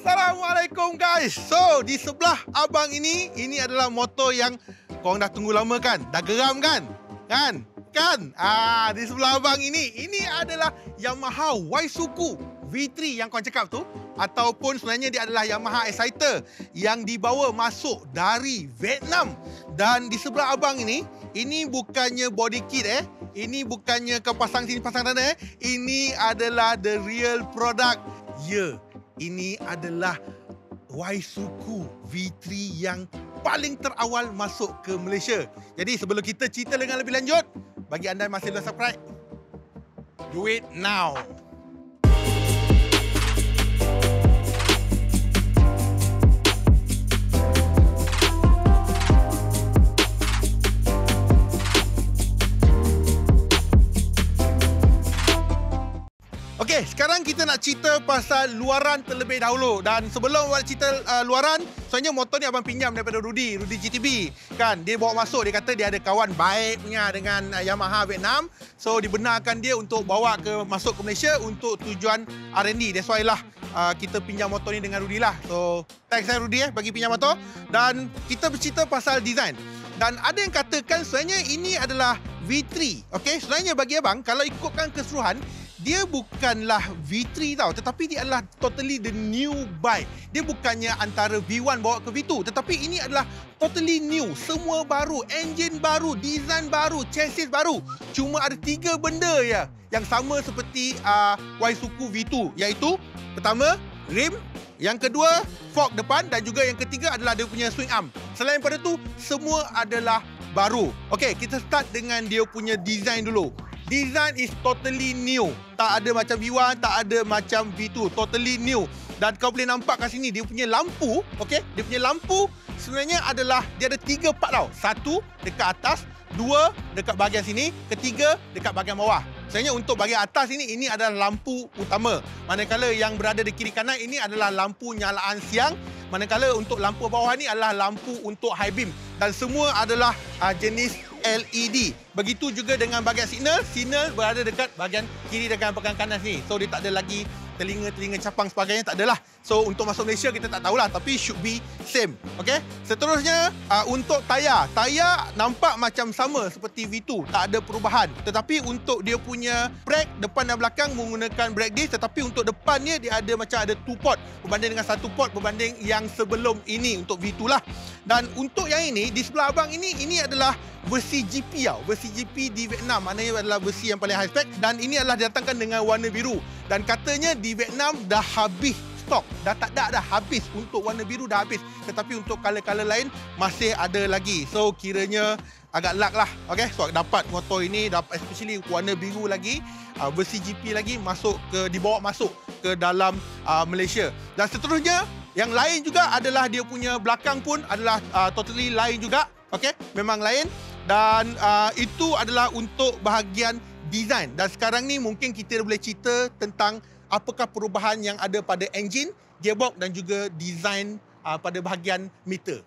Assalamualaikum guys. So, di sebelah abang ini, ini adalah motor yang korang dah tunggu lama kan? Dah geram kan? Kan? Kan? Ah, di sebelah abang ini, ini adalah Yamaha Waisuku V3 yang korang cakap tu ataupun sebenarnya dia adalah Yamaha Exciter yang dibawa masuk dari Vietnam. Dan di sebelah abang ini, ini bukannya body kit eh. Ini bukannya kau pasang sini pasang sana eh. Ini adalah the real product. Ya, yeah, ini adalah Waisuku V3 yang paling terawal masuk ke Malaysia. Jadi sebelum kita cerita dengan lebih lanjut, bagi anda yang masih belum subscribe, do it now. Cerita pasal luaran terlebih dahulu dan sebelum buat cerita uh, luaran, sebenarnya motor ni abang pinjam daripada Rudy, Rudy GTB. Kan, dia bawa masuk, dia kata dia ada kawan baik punya dengan uh, Yamaha Vietnam. So dibenarkan dia untuk bawa ke masuk ke Malaysia untuk tujuan R&D. That's why lah uh, kita pinjam motor ni dengan Rudy lah. So, thanks saya Rudy eh bagi pinjam motor dan kita bercerita pasal design. Dan ada yang katakan sebenarnya ini adalah V3. Okey, sebenarnya bagi abang kalau ikutkan keseluruhan dia bukanlah V3 tau tetapi dia adalah totally the new bike. Dia bukannya antara V1 bawa ke V2 tetapi ini adalah totally new, semua baru, engine baru, design baru, chassis baru. Cuma ada tiga benda ya yang sama seperti uh, Waisuku V2 iaitu pertama rim, yang kedua fork depan dan juga yang ketiga adalah dia punya swing arm. Selain pada tu semua adalah baru. Okey, kita start dengan dia punya design dulu. Design is totally new. Tak ada macam V1, tak ada macam V2. Totally new. Dan kau boleh nampak kat sini, dia punya lampu, okay? Dia punya lampu sebenarnya adalah, dia ada tiga part tau. Satu, dekat atas. Dua, dekat bahagian sini. Ketiga, dekat bahagian bawah. Sebenarnya untuk bahagian atas ini, ini adalah lampu utama. Manakala yang berada di kiri kanan ini adalah lampu nyalaan siang. Manakala untuk lampu bawah ini adalah lampu untuk high beam. Dan semua adalah uh, jenis LED. Begitu juga dengan bahagian signal. Signal berada dekat bahagian kiri dan bahagian kanan sini. So dia tak ada lagi telinga-telinga capang sebagainya tak adalah. So untuk masuk Malaysia kita tak tahulah tapi should be same. Okay. Seterusnya uh, untuk tayar. Tayar nampak macam sama seperti V2. Tak ada perubahan. Tetapi untuk dia punya brake depan dan belakang menggunakan brake disc tetapi untuk depannya dia ada macam ada two port berbanding dengan satu port berbanding yang sebelum ini untuk V2 lah. Dan untuk yang ini di sebelah abang ini ini adalah versi GP tau. Versi GP di Vietnam maknanya adalah versi yang paling high spec dan ini adalah didatangkan dengan warna biru. Dan katanya di Vietnam dah habis stok. Dah tak ada dah habis untuk warna biru dah habis. Tetapi untuk color-color lain masih ada lagi. So kiranya agak luck lah. Okay, so dapat motor ini dapat especially warna biru lagi uh, versi GP lagi masuk ke dibawa masuk ke dalam uh, Malaysia. Dan seterusnya yang lain juga adalah dia punya belakang pun adalah uh, totally lain juga. Okay, memang lain dan uh, itu adalah untuk bahagian design dan sekarang ni mungkin kita boleh cerita tentang apakah perubahan yang ada pada engine, gearbox dan juga design uh, pada bahagian meter.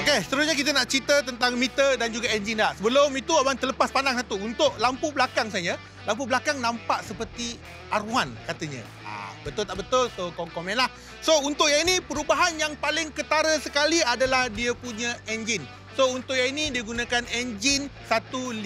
Okay, seterusnya kita nak cerita tentang meter dan juga engine dah. Sebelum itu abang terlepas pandang satu. Untuk lampu belakang saya, lampu belakang nampak seperti R1 katanya. Ha, betul tak betul? So komen lah. So untuk yang ini perubahan yang paling ketara sekali adalah dia punya engine. So untuk yang ini dia gunakan engine 155.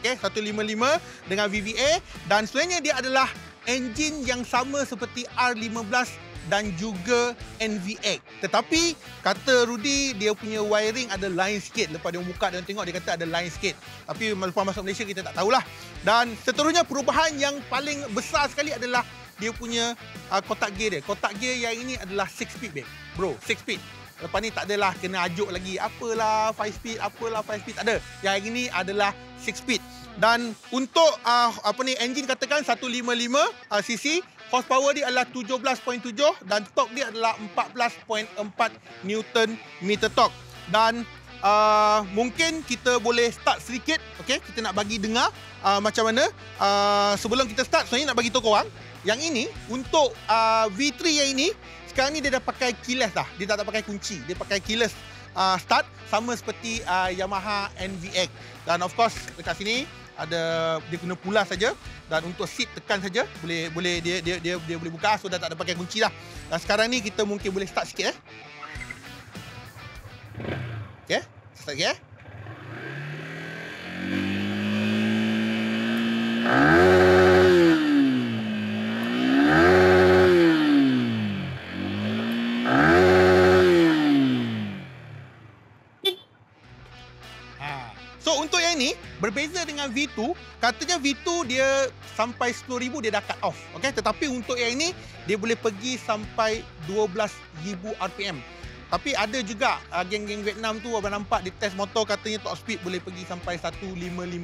Okey, 155 dengan VVA dan sebenarnya dia adalah engine yang sama seperti R15 dan juga NVX. Tetapi kata Rudy dia punya wiring ada lain sikit. Lepas dia buka dan tengok dia kata ada lain sikit. Tapi lepas masuk Malaysia kita tak tahulah. Dan seterusnya perubahan yang paling besar sekali adalah dia punya uh, kotak gear dia. Kotak gear yang ini adalah 6 speed babe. Bro, 6 speed. Lepas ni tak adalah kena ajuk lagi. Apalah 5 speed, apalah 5 speed. Tak ada. Yang ini adalah 6 speed. Dan untuk uh, apa ni engine katakan 155 uh, cc horsepower dia adalah 17.7 dan torque dia adalah 14.4 Newton meter torque. Dan uh, mungkin kita boleh start sedikit, okey? Kita nak bagi dengar uh, macam mana. Uh, sebelum kita start, saya nak bagi tahu korang, yang ini untuk uh, V3 yang ini sekarang ni dia dah pakai keyless dah. Dia tak tak pakai kunci, dia pakai keyless. uh, start sama seperti uh, Yamaha NVX. Dan of course dekat sini ada dia kena pulas saja dan untuk seat tekan saja boleh boleh dia dia dia, dia boleh buka so dah tak ada pakai kunci lah. Dan sekarang ni kita mungkin boleh start sikit eh. Okey, start sikit eh. Ha. Berbeza dengan V2, katanya V2 dia sampai 10,000 dia dah cut off. Okey, tetapi untuk yang ni dia boleh pergi sampai 12,000 RPM. Tapi ada juga uh, geng-geng Vietnam tu abang nampak di test motor katanya top speed boleh pergi sampai 155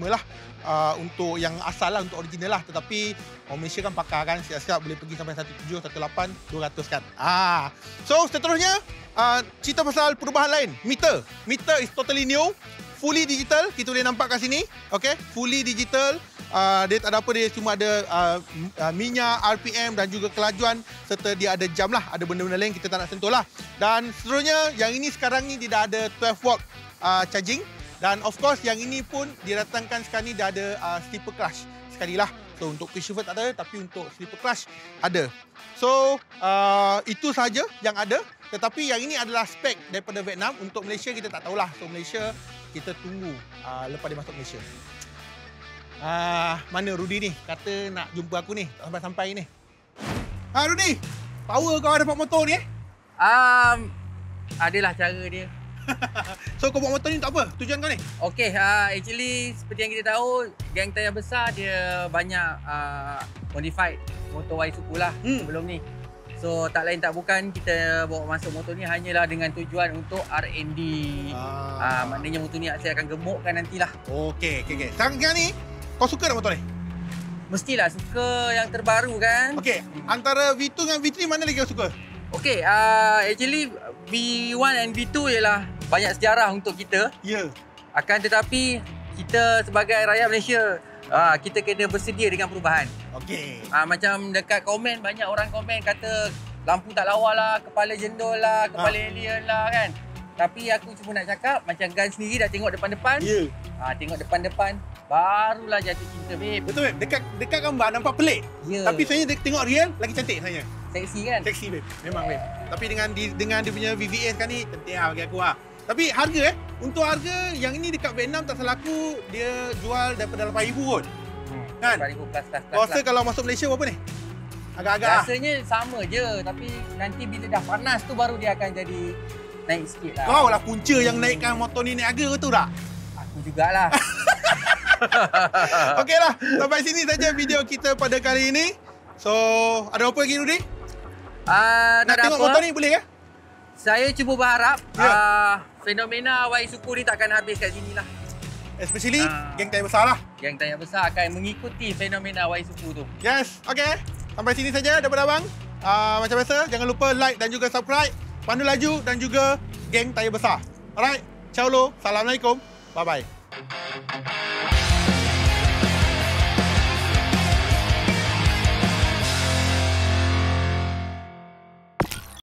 lah uh, untuk yang asal lah untuk original lah tetapi orang Malaysia kan pakar kan siap-siap boleh pergi sampai 17, 18, 200 kan. Ah. So seterusnya uh, cerita pasal perubahan lain. Meter. Meter is totally new. Fully digital. Kita boleh nampak kat sini. Okay. Fully digital. Uh, dia tak ada apa dia cuma ada uh, minyak, RPM dan juga kelajuan serta dia ada jam lah ada benda-benda lain kita tak nak sentuh lah dan seterusnya yang ini sekarang ni dia dah ada 12 volt uh, charging dan of course yang ini pun didatangkan sekarang ni dia ada uh, slipper clutch sekali lah so untuk shifter tak ada tapi untuk slipper clutch ada so uh, itu saja yang ada tetapi yang ini adalah spek daripada Vietnam untuk Malaysia kita tak tahulah so Malaysia kita tunggu uh, lepas dia masuk Malaysia Ah, mana Rudy ni? Kata nak jumpa aku ni. Tak sampai-sampai ni. Ha, Rudy. Power kau dapat motor ni eh? Um, adalah cara dia. so kau bawa motor ni tak apa? Tujuan kau ni? Okay, uh, actually seperti yang kita tahu, geng tayar besar dia banyak uh, modified motor Y suku lah hmm. sebelum ni. So tak lain tak bukan kita bawa masuk motor ni hanyalah dengan tujuan untuk R&D. Ah. Uh, maknanya motor ni saya akan gemukkan nantilah. Okey, okey, okey. Sekarang ni kau suka tak motor ni? Mestilah suka yang terbaru kan. Okey, antara V2 dengan V3 mana lagi kau suka? Okey, uh, actually V1 and V2 ialah banyak sejarah untuk kita. Ya. Yeah. Akan tetapi kita sebagai rakyat Malaysia uh, kita kena bersedia dengan perubahan. Okey. Uh, macam dekat komen banyak orang komen kata lampu tak lawa lah, kepala jendol lah, kepala ha. alien lah kan. Tapi aku cuma nak cakap macam Gan sendiri dah tengok depan-depan. Ya. Yeah. Ha, tengok depan-depan barulah jatuh cinta babe. Betul babe. Dekat dekat gambar nampak pelik. Yeah. Tapi sebenarnya tengok real lagi cantik sebenarnya. Seksi kan? Seksi babe. Memang babe. Tapi dengan di, dengan dia punya VVS kan ni cantik lah bagi aku lah. Tapi harga eh. Untuk harga yang ini dekat Vietnam tak salah aku dia jual daripada 8,000 kot. Hmm. Kan? 8,000 plus plus plus. Rasa kalau masuk Malaysia berapa ni? Agak-agak lah. Rasanya lah. sama je. Tapi nanti bila dah panas tu baru dia akan jadi naik sikit lah. Kau lah punca yang naikkan motor ni naik harga tu tak? Aku jugalah. Okeylah, sampai sini saja video kita pada kali ini. So, ada apa lagi Rudy? Uh, Nak tengok apa. motor ni boleh ke? Saya cuba berharap yeah. uh, fenomena Y Suku ni takkan habis kat sini lah. Especially uh, geng tayar besar lah. Geng tayar besar akan mengikuti fenomena Y Suku tu. Yes, okay. Sampai sini saja daripada abang. Uh, macam biasa, jangan lupa like dan juga subscribe. Pandu Laju dan juga geng tayar besar. Alright, ciao lo. Assalamualaikum. Bye-bye.